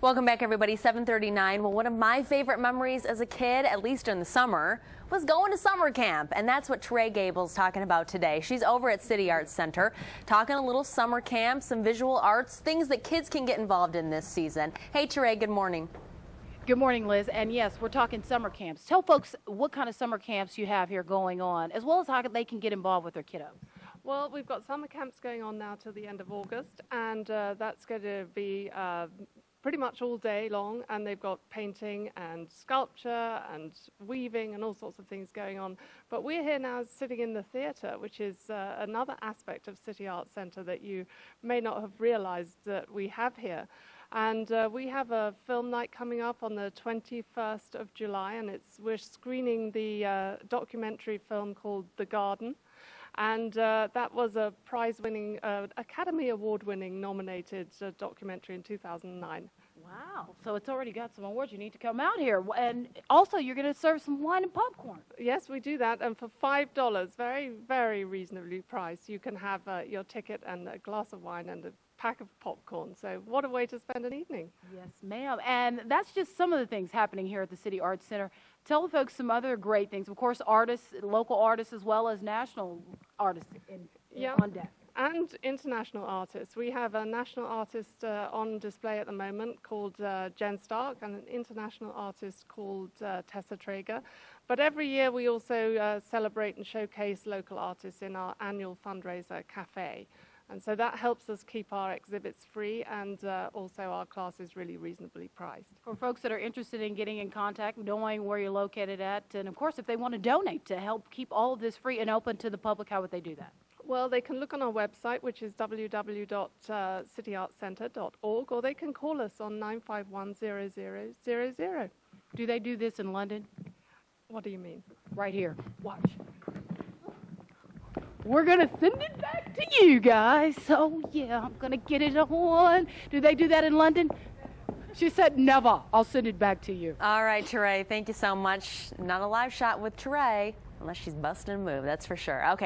Welcome back, everybody. 739. Well, one of my favorite memories as a kid, at least in the summer, was going to summer camp. And that's what Terre Gables talking about today. She's over at City Arts Center talking a little summer camp, some visual arts, things that kids can get involved in this season. Hey, Terre, good morning. Good morning, Liz. And yes, we're talking summer camps. Tell folks what kind of summer camps you have here going on, as well as how they can get involved with their kiddo. Well, we've got summer camps going on now till the end of August, and uh, that's going to be uh, pretty much all day long. And they've got painting and sculpture and weaving and all sorts of things going on. But we're here now sitting in the theatre, which is uh, another aspect of City Arts Centre that you may not have realised that we have here. And uh, we have a film night coming up on the 21st of July, and it's we're screening the uh, documentary film called The Garden and uh, that was a prize-winning, uh, Academy Award-winning nominated uh, documentary in 2009. Wow. So it's already got some awards. You need to come out here. And also, you're going to serve some wine and popcorn. Yes, we do that. And for $5, very, very reasonably priced, you can have uh, your ticket and a glass of wine and a pack of popcorn. So what a way to spend an evening. Yes, ma'am. And that's just some of the things happening here at the City Arts Center. Tell the folks some other great things. Of course, artists, local artists, as well as national artists in, in yeah. on deck. And international artists. We have a national artist uh, on display at the moment called uh, Jen Stark and an international artist called uh, Tessa Traeger. But every year we also uh, celebrate and showcase local artists in our annual fundraiser cafe. And so that helps us keep our exhibits free and uh, also our classes really reasonably priced. For folks that are interested in getting in contact, knowing where you're located at, and of course, if they want to donate to help keep all of this free and open to the public, how would they do that? Well, they can look on our website, which is www.cityartscentre.org, uh, or they can call us on 951 Do they do this in London? What do you mean? Right here. Watch. We're going to send it back to you guys. So, yeah, I'm going to get it on. Do they do that in London? She said, never. I'll send it back to you. All right, Terre, thank you so much. Not a live shot with Terre, unless she's busting a move, that's for sure. Okay.